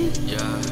Yeah.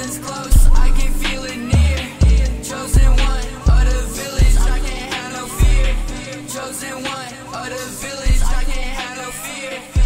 presence close, I can feel it near. Chosen one of the village, I can't have no fear. Chosen one of the village, I can't have no fear.